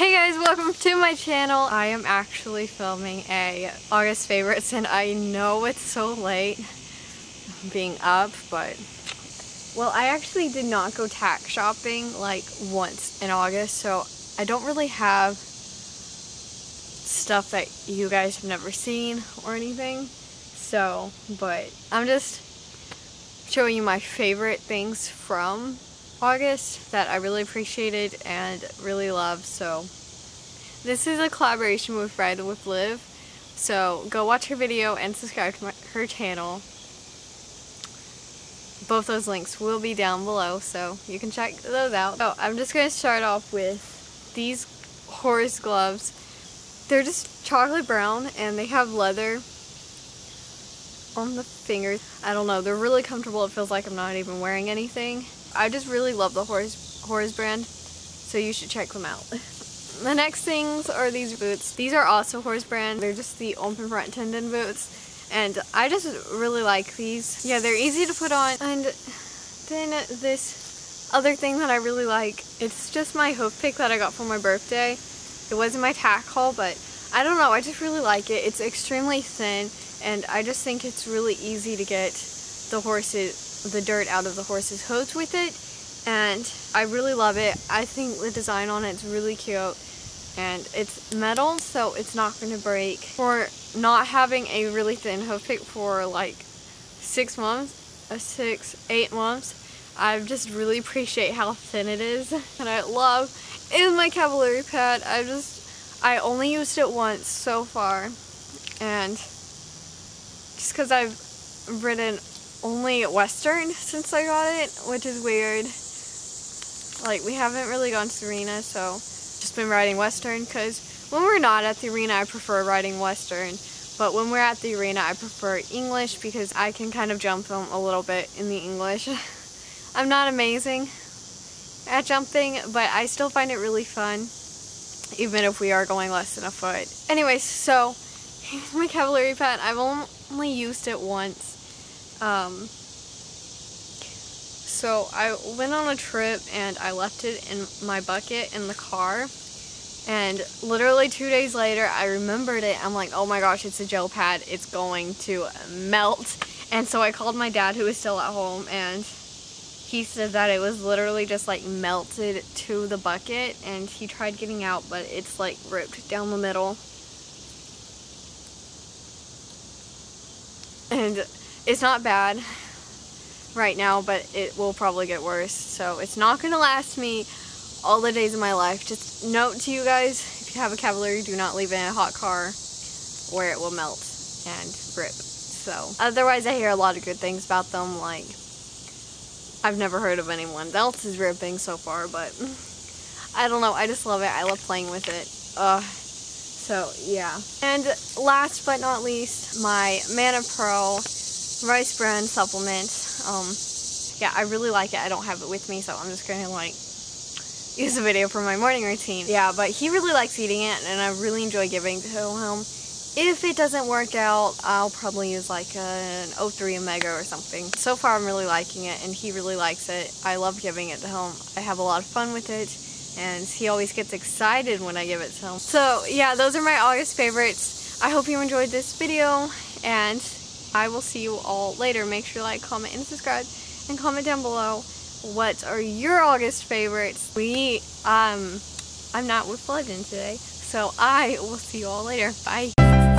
Hey guys, welcome to my channel. I am actually filming a August favorites and I know it's so late being up, but well, I actually did not go tack shopping like once in August, so I don't really have stuff that you guys have never seen or anything. So, but I'm just showing you my favorite things from August that I really appreciated and really love. So this is a collaboration with Ride with Liv. So go watch her video and subscribe to my, her channel. Both those links will be down below so you can check those out. So I'm just going to start off with these horse gloves. They're just chocolate brown and they have leather on the fingers. I don't know, they're really comfortable. It feels like I'm not even wearing anything. I just really love the Horze, Horze brand, so you should check them out. the next things are these boots. These are also Horze brand. They're just the open front tendon boots, and I just really like these. Yeah, they're easy to put on, and then this other thing that I really like, it's just my hoof pick that I got for my birthday. It wasn't my tack haul, but I don't know, I just really like it. It's extremely thin, and I just think it's really easy to get the horses the dirt out of the horse's hooves with it and I really love it. I think the design on it is really cute and it's metal so it's not going to break. For not having a really thin hoof pick for like six months, uh, six, eight months, I just really appreciate how thin it is and I love is my Cavalieri pad. I just, I only used it once so far and just because I've ridden only Western since I got it, which is weird. Like, we haven't really gone to the arena, so just been riding Western, because when we're not at the arena, I prefer riding Western. But when we're at the arena, I prefer English, because I can kind of jump them a little bit in the English. I'm not amazing at jumping, but I still find it really fun, even if we are going less than a foot. Anyways, so, here's my cavalry pad. I've only used it once um, so I went on a trip and I left it in my bucket in the car. And literally two days later, I remembered it. I'm like, oh my gosh, it's a gel pad. It's going to melt. And so I called my dad who was still at home and he said that it was literally just like melted to the bucket and he tried getting out but it's like ripped down the middle. And it's not bad right now, but it will probably get worse. So it's not going to last me all the days of my life. Just note to you guys, if you have a Cavalieri, do not leave it in a hot car where it will melt and rip. So otherwise I hear a lot of good things about them. Like I've never heard of anyone else is ripping so far, but I don't know. I just love it. I love playing with it. So yeah. And last but not least, my Manna Pro rice bran supplement. Um, yeah, I really like it. I don't have it with me, so I'm just to like use a video for my morning routine. Yeah, but he really likes eating it, and I really enjoy giving to him. If it doesn't work out, I'll probably use like an O3 Omega or something. So far, I'm really liking it, and he really likes it. I love giving it to him. I have a lot of fun with it, and he always gets excited when I give it to him. So, yeah, those are my August favorites. I hope you enjoyed this video, and I will see you all later. Make sure to like, comment, and subscribe. And comment down below what are your August favorites. We, um, I'm not with Legend today. So I will see you all later. Bye.